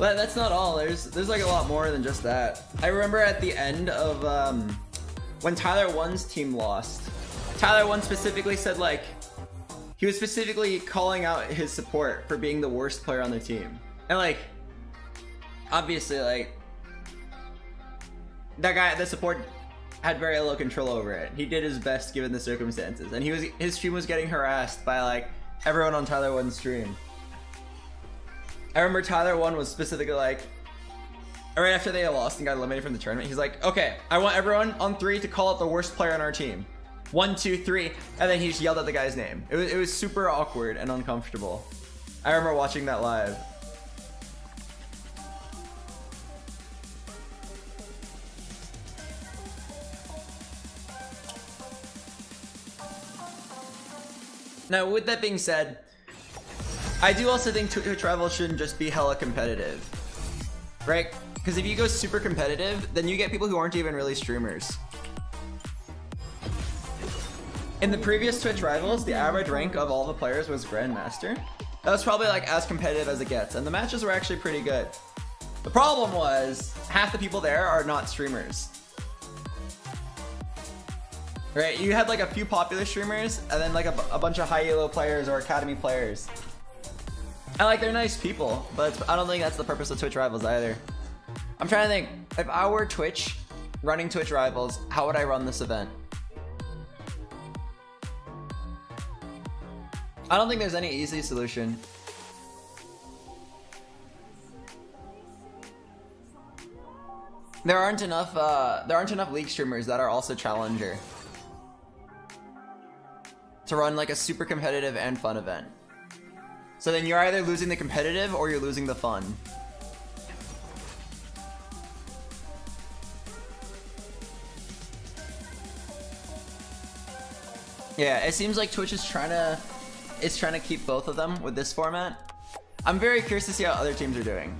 But that's not all. There's there's like a lot more than just that. I remember at the end of um, when Tyler One's team lost, Tyler One specifically said like he was specifically calling out his support for being the worst player on the team, and like obviously like that guy, the support had very little control over it. He did his best given the circumstances, and he was his stream was getting harassed by like everyone on Tyler One's stream. I remember Tyler One was specifically like, right after they lost and got eliminated from the tournament, he's like, okay, I want everyone on three to call out the worst player on our team. One, two, three, and then he just yelled out the guy's name. It was, it was super awkward and uncomfortable. I remember watching that live. Now, with that being said, I do also think Twitch Rivals shouldn't just be hella competitive, right? Because if you go super competitive, then you get people who aren't even really streamers. In the previous Twitch Rivals, the average rank of all the players was Grandmaster. That was probably like as competitive as it gets, and the matches were actually pretty good. The problem was, half the people there are not streamers. Right, you had like a few popular streamers and then like a, a bunch of high elo players or academy players. And like they're nice people, but I don't think that's the purpose of Twitch Rivals either. I'm trying to think, if I were Twitch running Twitch Rivals, how would I run this event? I don't think there's any easy solution. There aren't enough uh, there aren't enough league streamers that are also challenger to run like a super competitive and fun event. So then you're either losing the competitive or you're losing the fun. Yeah, it seems like Twitch is trying to is trying to keep both of them with this format. I'm very curious to see how other teams are doing.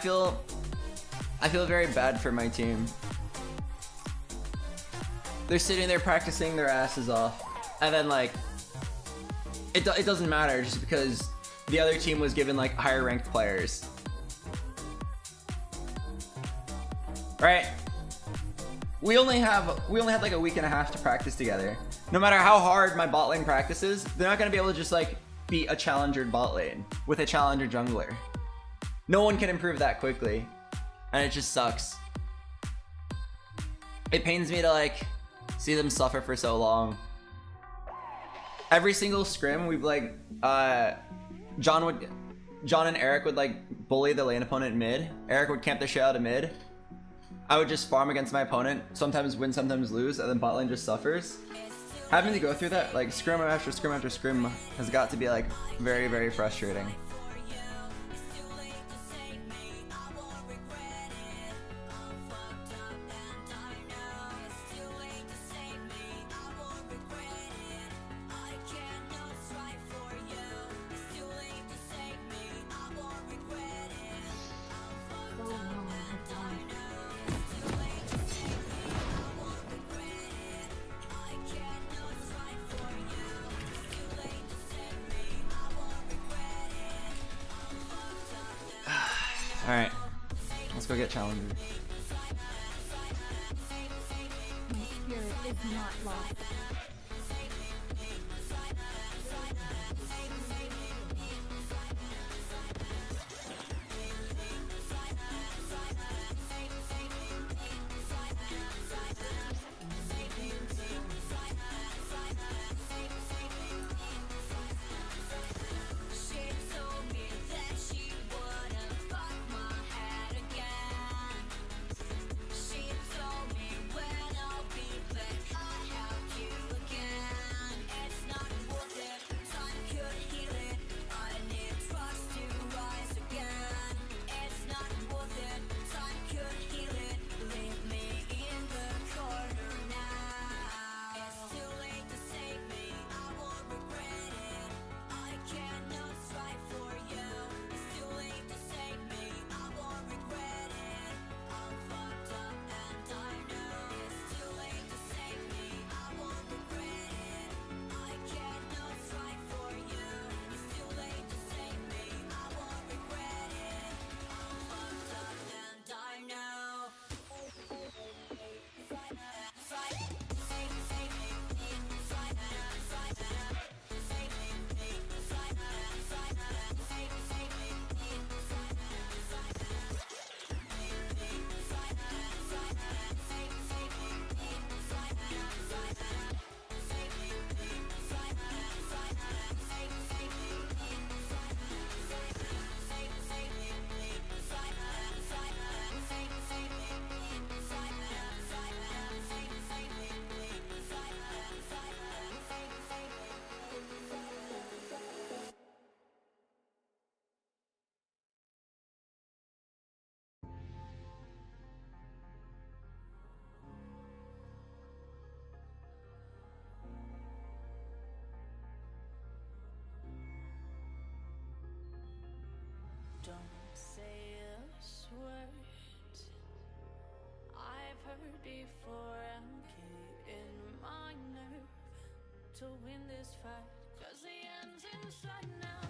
Feel I feel very bad for my team. They're sitting there practicing their asses off, and then like it do it doesn't matter just because the other team was given like higher ranked players. Right? We only have we only had like a week and a half to practice together. No matter how hard my bot lane practices, they're not gonna be able to just like beat a challenger bot lane with a challenger jungler. No one can improve that quickly. And it just sucks. It pains me to like see them suffer for so long. Every single scrim we've like uh John would John and Eric would like bully the lane opponent mid. Eric would camp the shit out of mid. I would just farm against my opponent, sometimes win, sometimes lose, and then bot lane just suffers. Having to go through that, like scrim after scrim after scrim, has got to be like very, very frustrating. Don't say a word I've heard before I'm getting my nerve To win this fight. Cause the end's inside now.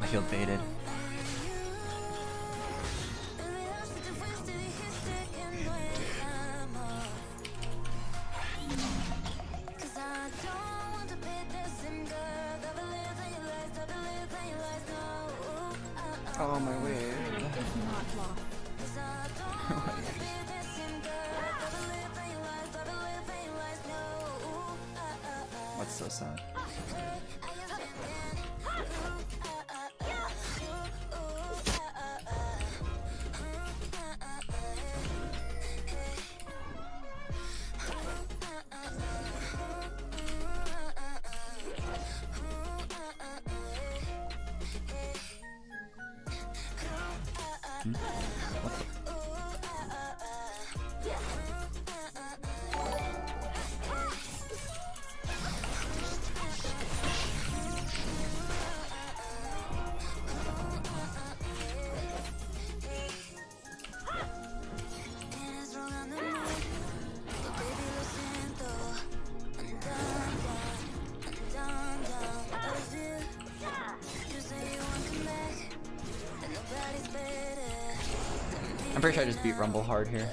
I feel baited. I'm pretty sure I just beat Rumble hard here.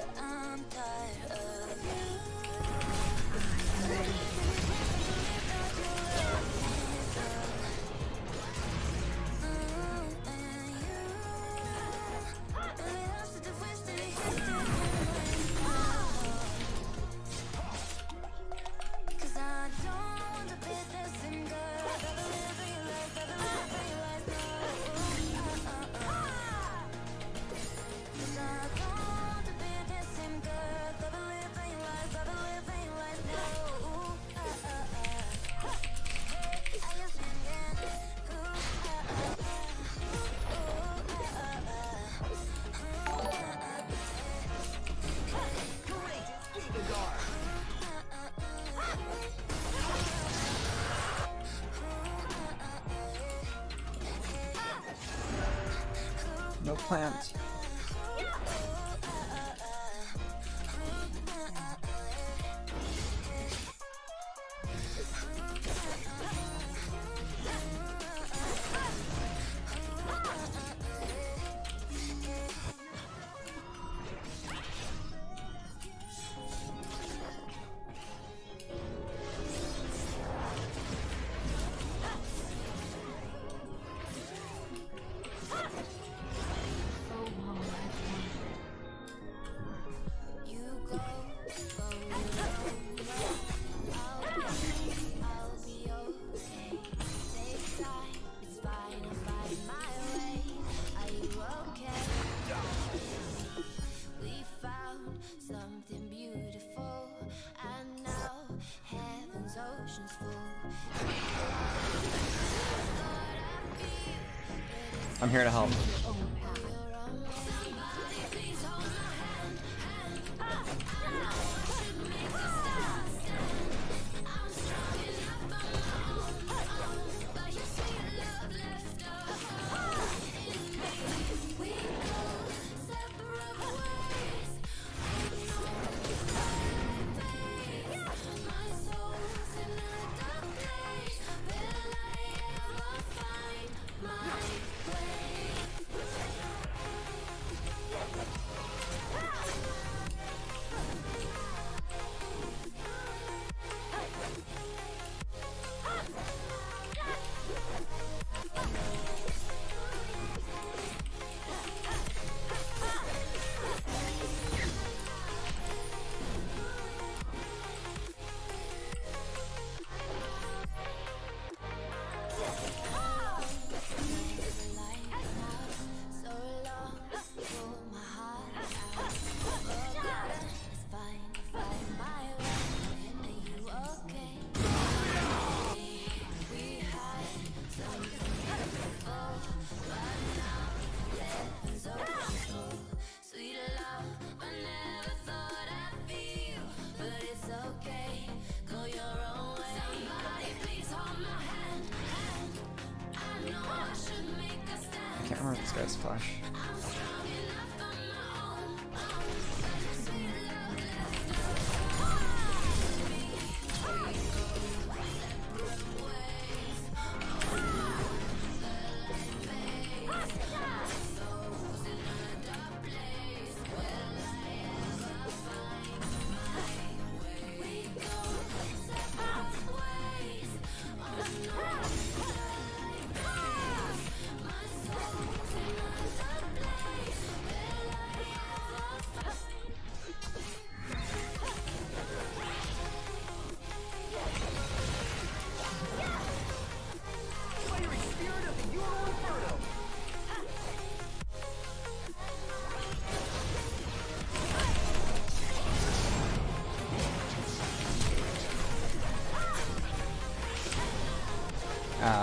No plant. I'm here to help.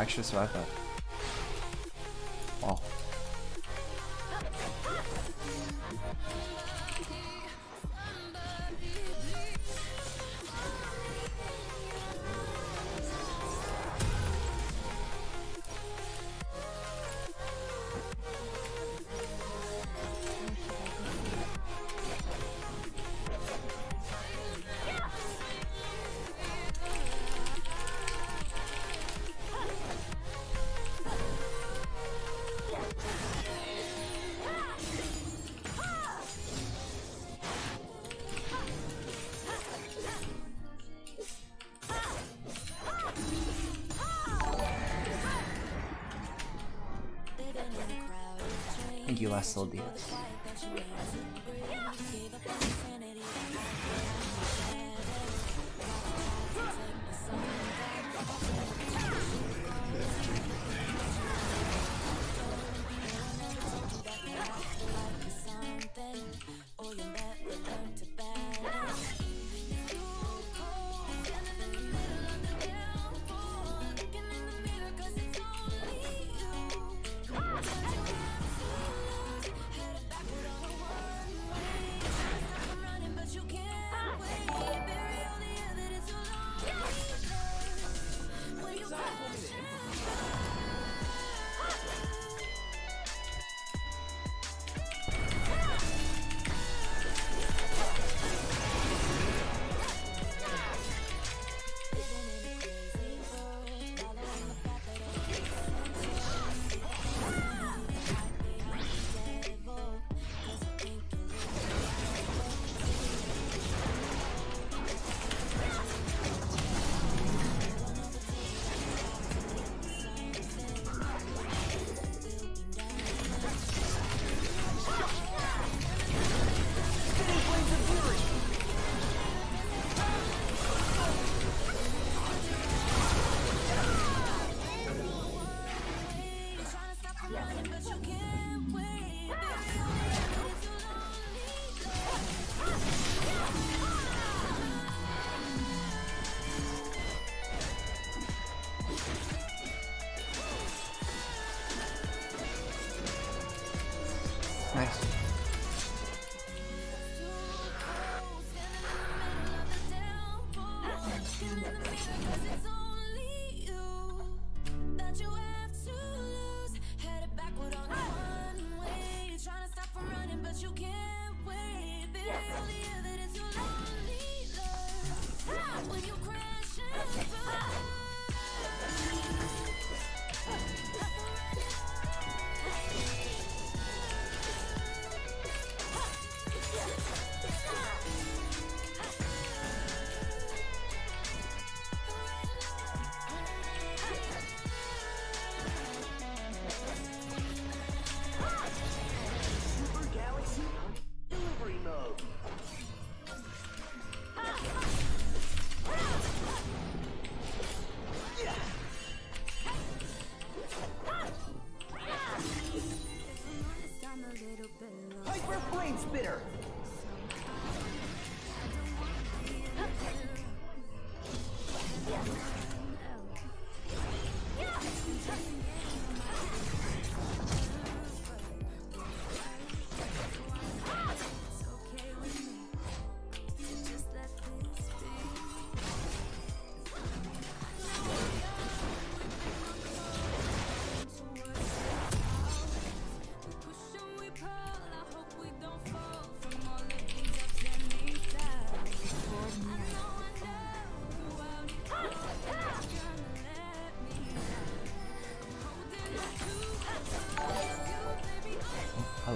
Actually survived that.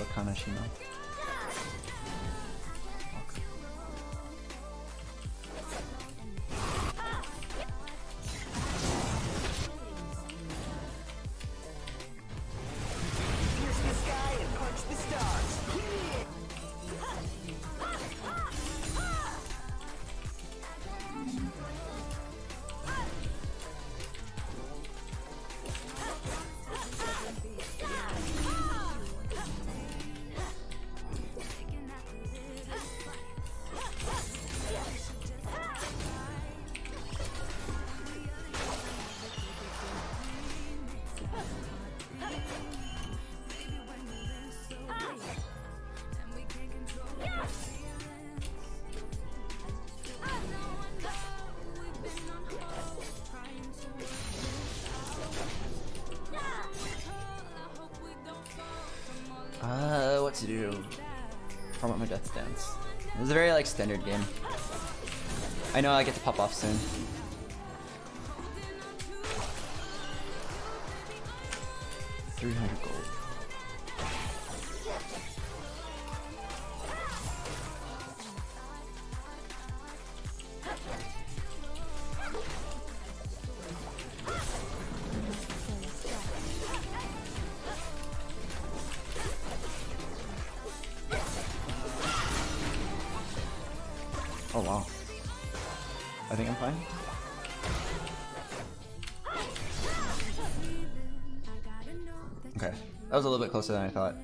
Kanashima. It was a very like standard game. I know I get to pop off soon. Three hundred gold. Closer than I thought.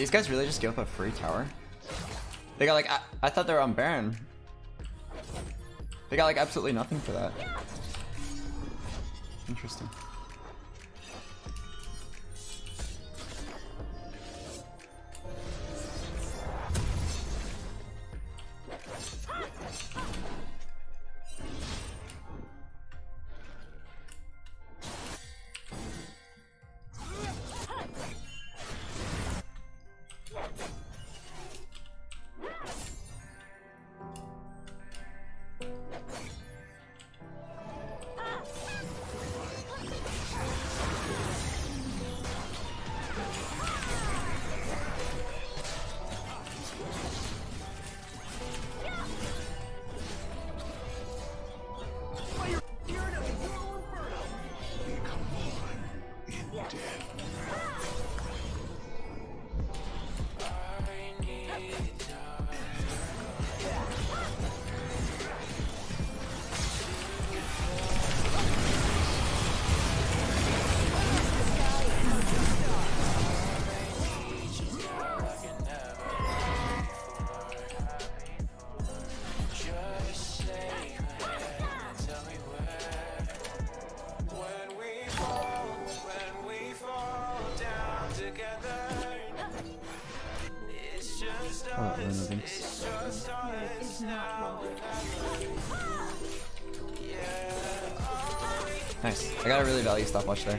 These guys really just give up a free tower? They got like I, I thought they were on Baron. They got like absolutely nothing for that. Interesting. I got a really value stopwatch there.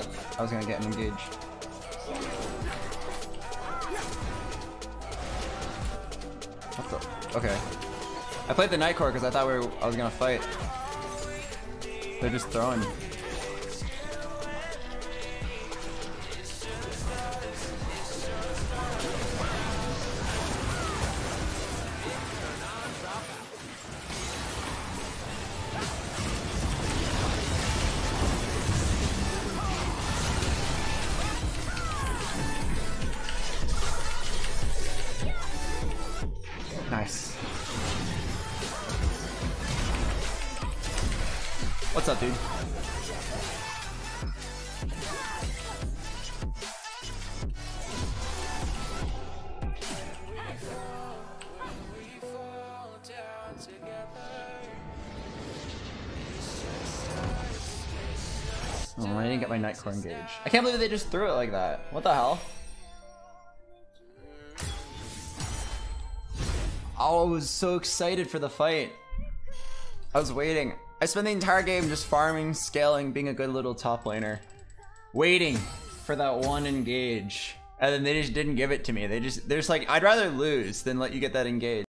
Thought I was gonna get an engage. What the? Okay. I played the Nightcore because I thought we were, I was gonna fight. They're just throwing. What's up, dude? We fall down together. Oh, I didn't get my Nightcore engage. I can't believe they just threw it like that. What the hell? Oh, I was so excited for the fight. I was waiting. I spent the entire game just farming, scaling, being a good little top laner. Waiting for that one engage. And then they just didn't give it to me. They just, they're just like, I'd rather lose than let you get that engage.